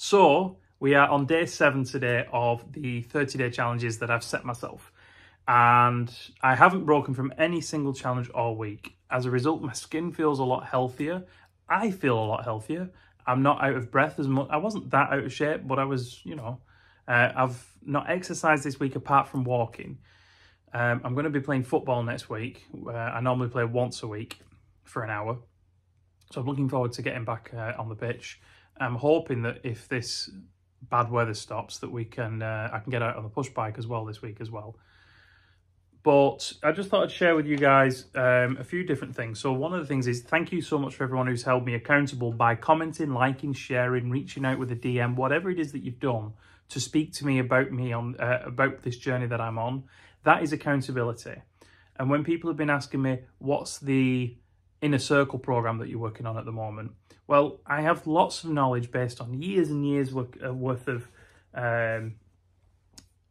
So we are on day seven today of the 30 day challenges that I've set myself. And I haven't broken from any single challenge all week. As a result, my skin feels a lot healthier. I feel a lot healthier. I'm not out of breath as much. I wasn't that out of shape, but I was, you know, uh, I've not exercised this week apart from walking. Um, I'm going to be playing football next week. Uh, I normally play once a week for an hour. So I'm looking forward to getting back uh, on the pitch. I'm hoping that if this bad weather stops, that we can uh, I can get out on the push bike as well this week as well. But I just thought I'd share with you guys um, a few different things. So one of the things is thank you so much for everyone who's held me accountable by commenting, liking, sharing, reaching out with a DM, whatever it is that you've done to speak to me about me on uh, about this journey that I'm on. That is accountability. And when people have been asking me, what's the inner circle program that you're working on at the moment? Well, I have lots of knowledge based on years and years uh, worth of um,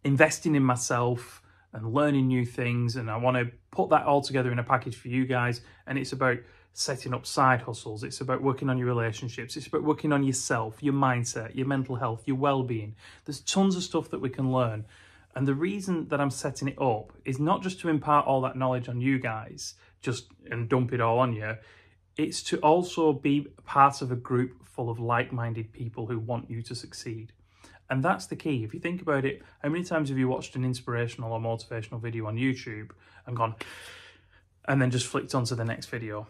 investing in myself and learning new things. And I want to put that all together in a package for you guys. And it's about setting up side hustles. It's about working on your relationships. It's about working on yourself, your mindset, your mental health, your well-being. There's tons of stuff that we can learn. And the reason that I'm setting it up is not just to impart all that knowledge on you guys, just and dump it all on you. It's to also be part of a group full of like-minded people who want you to succeed. And that's the key. If you think about it, how many times have you watched an inspirational or motivational video on YouTube and gone, and then just flicked onto the next video?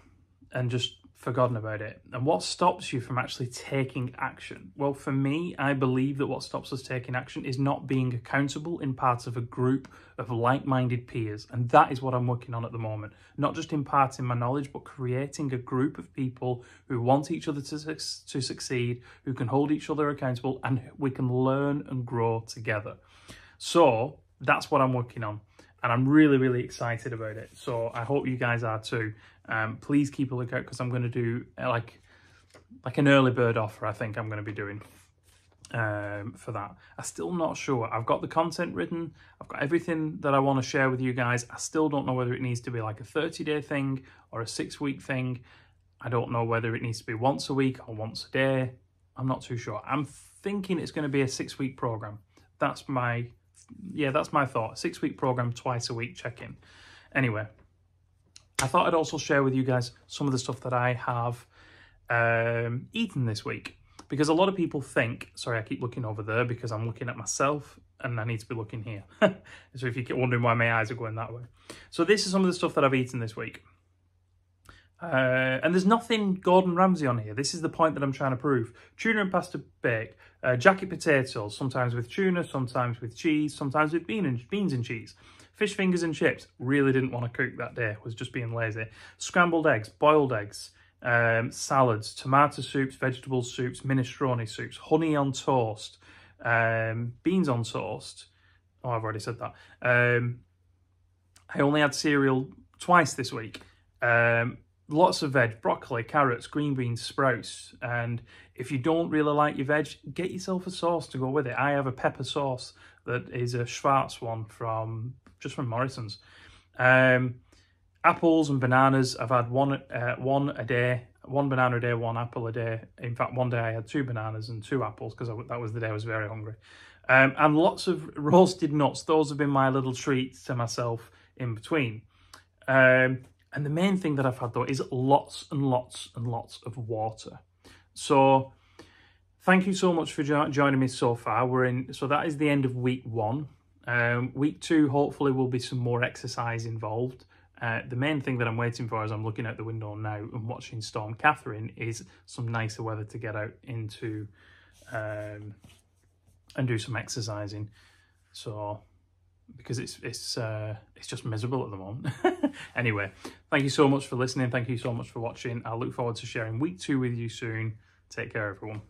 and just forgotten about it. And what stops you from actually taking action? Well, for me, I believe that what stops us taking action is not being accountable in part of a group of like-minded peers. And that is what I'm working on at the moment. Not just imparting my knowledge, but creating a group of people who want each other to, to succeed, who can hold each other accountable, and we can learn and grow together. So that's what I'm working on and I'm really, really excited about it. So I hope you guys are too. Um, please keep a lookout because I'm going to do uh, like like an early bird offer. I think I'm going to be doing um, for that. I'm still not sure. I've got the content written. I've got everything that I want to share with you guys. I still don't know whether it needs to be like a 30 day thing or a six week thing. I don't know whether it needs to be once a week or once a day. I'm not too sure. I'm thinking it's going to be a six week program. That's my yeah, that's my thought. Six week program, twice a week check-in. Anyway, I thought I'd also share with you guys some of the stuff that I have um, eaten this week. Because a lot of people think, sorry, I keep looking over there because I'm looking at myself and I need to be looking here. so if you keep wondering why my eyes are going that way. So this is some of the stuff that I've eaten this week. Uh, and there's nothing Gordon Ramsay on here. This is the point that I'm trying to prove. Tuna and pasta bake, uh, jacket potatoes, sometimes with tuna, sometimes with cheese, sometimes with bean and, beans and cheese. Fish fingers and chips, really didn't want to cook that day, was just being lazy. Scrambled eggs, boiled eggs, um, salads, tomato soups, vegetable soups, minestrone soups, honey on toast, um, beans on toast. Oh, I've already said that. Um, I only had cereal twice this week. Um, lots of veg, broccoli, carrots, green beans, sprouts. And if you don't really like your veg, get yourself a sauce to go with it. I have a pepper sauce that is a Schwartz one from just from Morrison's. Um, apples and bananas, I've had one uh, one a day, one banana a day, one apple a day. In fact, one day I had two bananas and two apples because that was the day I was very hungry. Um, and lots of roasted nuts. Those have been my little treats to myself in between. Um, and the main thing that I've had though is lots and lots and lots of water. So thank you so much for jo joining me so far. We're in, so that is the end of week one. Um, week two, hopefully will be some more exercise involved. Uh, the main thing that I'm waiting for as I'm looking out the window now and watching Storm Catherine is some nicer weather to get out into um, and do some exercising. So because it's it's uh, it's just miserable at the moment. anyway, thank you so much for listening. Thank you so much for watching. I look forward to sharing week two with you soon. Take care, everyone.